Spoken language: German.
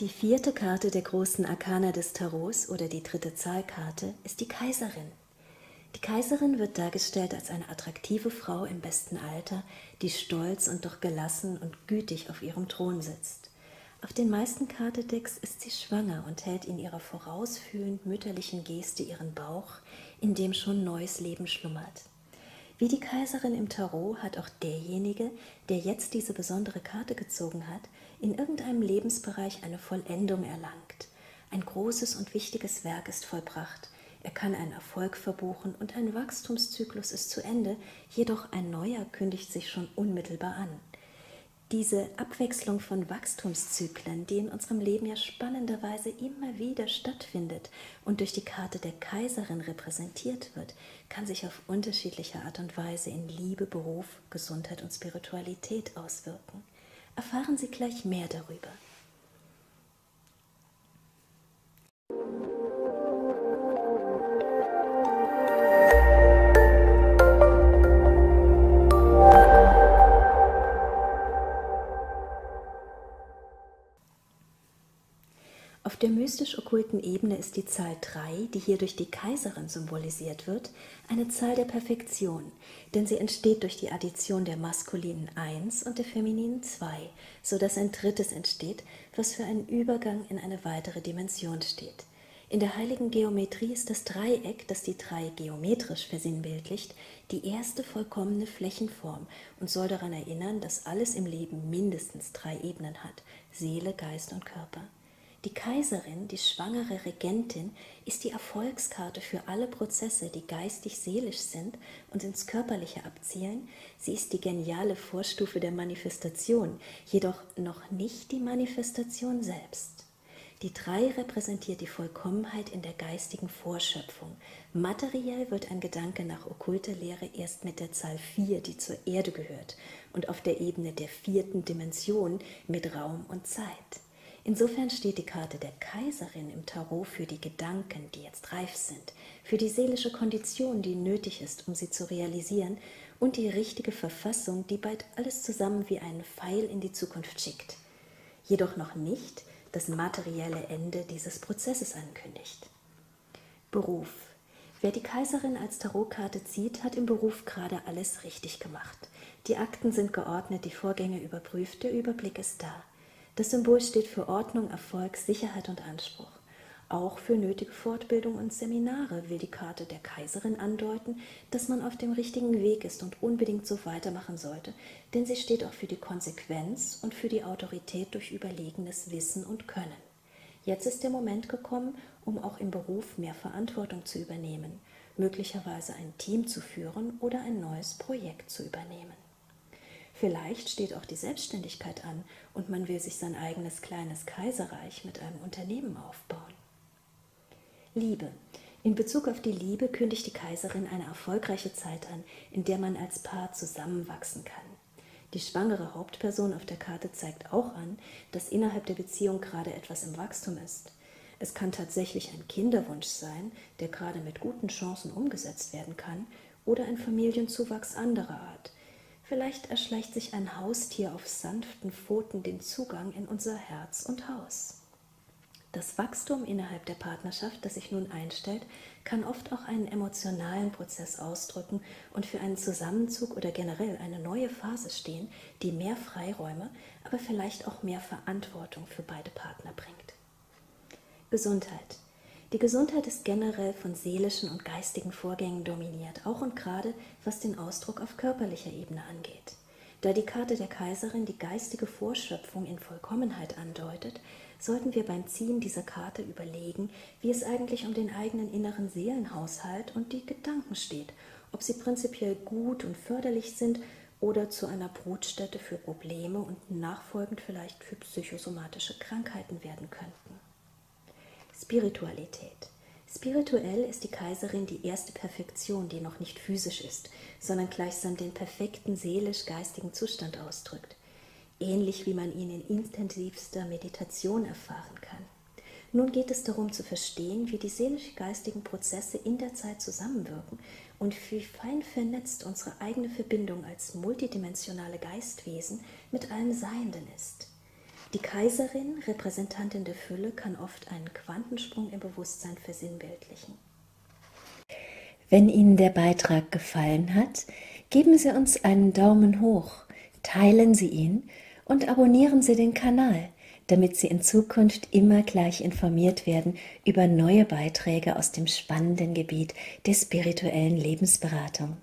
Die vierte Karte der großen Arkana des Tarots oder die dritte Zahlkarte ist die Kaiserin. Die Kaiserin wird dargestellt als eine attraktive Frau im besten Alter, die stolz und doch gelassen und gütig auf ihrem Thron sitzt. Auf den meisten Kartedecks ist sie schwanger und hält in ihrer vorausfühlend mütterlichen Geste ihren Bauch, in dem schon neues Leben schlummert. Wie die Kaiserin im Tarot hat auch derjenige, der jetzt diese besondere Karte gezogen hat, in irgendeinem Lebensbereich eine Vollendung erlangt. Ein großes und wichtiges Werk ist vollbracht. Er kann einen Erfolg verbuchen und ein Wachstumszyklus ist zu Ende, jedoch ein neuer kündigt sich schon unmittelbar an diese Abwechslung von Wachstumszyklen, die in unserem Leben ja spannenderweise immer wieder stattfindet und durch die Karte der Kaiserin repräsentiert wird, kann sich auf unterschiedliche Art und Weise in Liebe, Beruf, Gesundheit und Spiritualität auswirken. Erfahren Sie gleich mehr darüber. Der mystisch-okkulten Ebene ist die Zahl 3, die hier durch die Kaiserin symbolisiert wird, eine Zahl der Perfektion, denn sie entsteht durch die Addition der maskulinen 1 und der femininen 2, sodass ein drittes entsteht, was für einen Übergang in eine weitere Dimension steht. In der heiligen Geometrie ist das Dreieck, das die drei geometrisch versinnbildlicht, die erste vollkommene Flächenform und soll daran erinnern, dass alles im Leben mindestens drei Ebenen hat: Seele, Geist und Körper. Die Kaiserin, die schwangere Regentin, ist die Erfolgskarte für alle Prozesse, die geistig-seelisch sind und ins Körperliche abzielen. Sie ist die geniale Vorstufe der Manifestation, jedoch noch nicht die Manifestation selbst. Die drei repräsentiert die Vollkommenheit in der geistigen Vorschöpfung. Materiell wird ein Gedanke nach okkulter Lehre erst mit der Zahl 4, die zur Erde gehört, und auf der Ebene der vierten Dimension mit Raum und Zeit. Insofern steht die Karte der Kaiserin im Tarot für die Gedanken, die jetzt reif sind, für die seelische Kondition, die nötig ist, um sie zu realisieren, und die richtige Verfassung, die bald alles zusammen wie einen Pfeil in die Zukunft schickt. Jedoch noch nicht das materielle Ende dieses Prozesses ankündigt. Beruf. Wer die Kaiserin als Tarotkarte zieht, hat im Beruf gerade alles richtig gemacht. Die Akten sind geordnet, die Vorgänge überprüft, der Überblick ist da. Das Symbol steht für Ordnung, Erfolg, Sicherheit und Anspruch. Auch für nötige Fortbildung und Seminare will die Karte der Kaiserin andeuten, dass man auf dem richtigen Weg ist und unbedingt so weitermachen sollte, denn sie steht auch für die Konsequenz und für die Autorität durch überlegenes Wissen und Können. Jetzt ist der Moment gekommen, um auch im Beruf mehr Verantwortung zu übernehmen, möglicherweise ein Team zu führen oder ein neues Projekt zu übernehmen. Vielleicht steht auch die Selbstständigkeit an und man will sich sein eigenes kleines Kaiserreich mit einem Unternehmen aufbauen. Liebe. In Bezug auf die Liebe kündigt die Kaiserin eine erfolgreiche Zeit an, in der man als Paar zusammenwachsen kann. Die schwangere Hauptperson auf der Karte zeigt auch an, dass innerhalb der Beziehung gerade etwas im Wachstum ist. Es kann tatsächlich ein Kinderwunsch sein, der gerade mit guten Chancen umgesetzt werden kann, oder ein Familienzuwachs anderer Art, Vielleicht erschleicht sich ein Haustier auf sanften Pfoten den Zugang in unser Herz und Haus. Das Wachstum innerhalb der Partnerschaft, das sich nun einstellt, kann oft auch einen emotionalen Prozess ausdrücken und für einen Zusammenzug oder generell eine neue Phase stehen, die mehr Freiräume, aber vielleicht auch mehr Verantwortung für beide Partner bringt. Gesundheit. Die Gesundheit ist generell von seelischen und geistigen Vorgängen dominiert, auch und gerade was den Ausdruck auf körperlicher Ebene angeht. Da die Karte der Kaiserin die geistige Vorschöpfung in Vollkommenheit andeutet, sollten wir beim Ziehen dieser Karte überlegen, wie es eigentlich um den eigenen inneren Seelenhaushalt und die Gedanken steht, ob sie prinzipiell gut und förderlich sind oder zu einer Brutstätte für Probleme und nachfolgend vielleicht für psychosomatische Krankheiten werden könnten. Spiritualität. Spirituell ist die Kaiserin die erste Perfektion, die noch nicht physisch ist, sondern gleichsam den perfekten seelisch-geistigen Zustand ausdrückt, ähnlich wie man ihn in intensivster Meditation erfahren kann. Nun geht es darum zu verstehen, wie die seelisch-geistigen Prozesse in der Zeit zusammenwirken und wie fein vernetzt unsere eigene Verbindung als multidimensionale Geistwesen mit allem Seienden ist. Die Kaiserin, Repräsentantin der Fülle, kann oft einen Quantensprung im Bewusstsein versinnbildlichen. Wenn Ihnen der Beitrag gefallen hat, geben Sie uns einen Daumen hoch, teilen Sie ihn und abonnieren Sie den Kanal, damit Sie in Zukunft immer gleich informiert werden über neue Beiträge aus dem spannenden Gebiet der spirituellen Lebensberatung.